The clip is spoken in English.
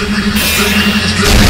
Instrument, instrument, instrument.